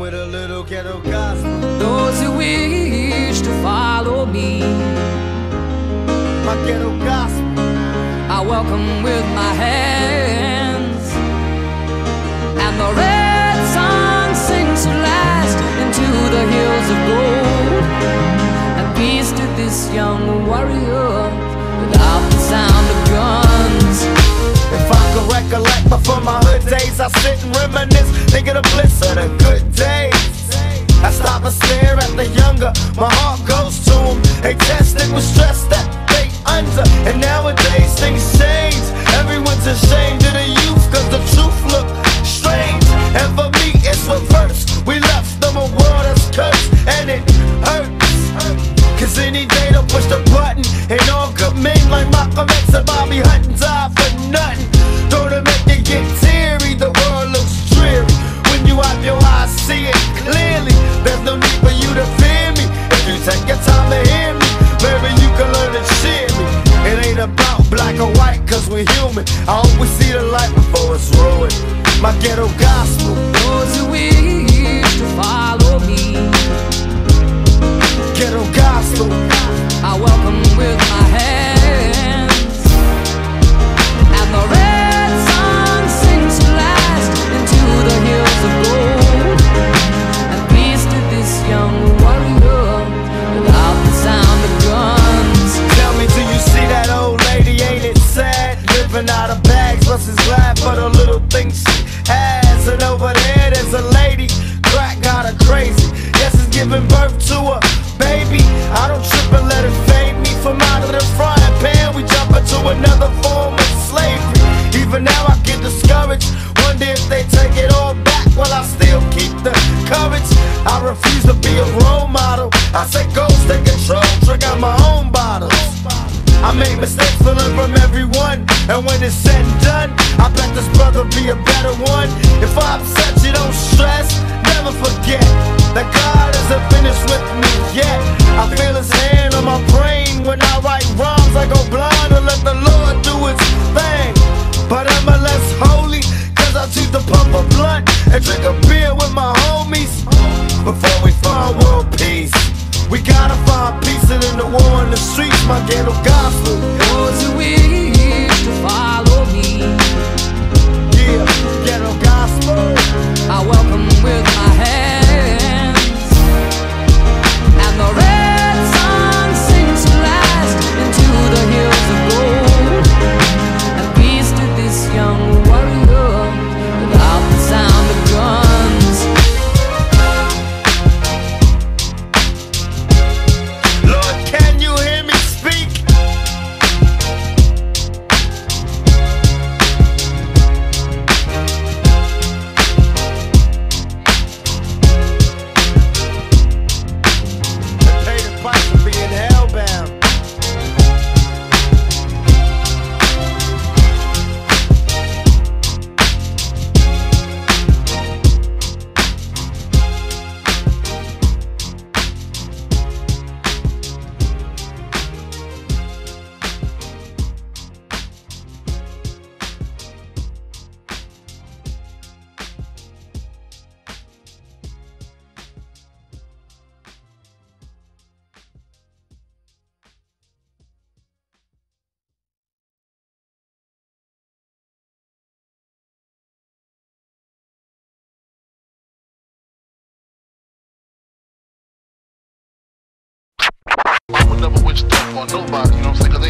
with a little ghetto gospel. Those who wish to follow me, My ghetto gospel. I welcome with my hands. And the red sun sings to last into the hills of gold. And peace to this young warrior my heart goes to them. They tested with stress that they under, and nowadays things change. Everyone's ashamed of the youth, cause the truth look strange. And for me, it's reversed We left them a world that's cursed, and it hurts. Cause any day they'll push the button And all good men like Malcolm X I always see the light before it's ruined My ghetto gospel giving birth to a baby. I don't trip and let it fade me from out of the frying pan. We jump into another form of slavery. Even now, I get discouraged. Wonder if they take it all back while I still keep the courage. I refuse to be a role model. I say go, take control, drink out my own bottles. I make mistakes to learn from everyone And when it's said and done I choose to pump a blunt And drink a beer with my homies Before we find world peace we gotta find peace and in the war in the streets, my ghetto gospel. Those who wish to follow me, Yeah, ghetto gospel. I welcome never wish death on nobody, you know what I'm saying?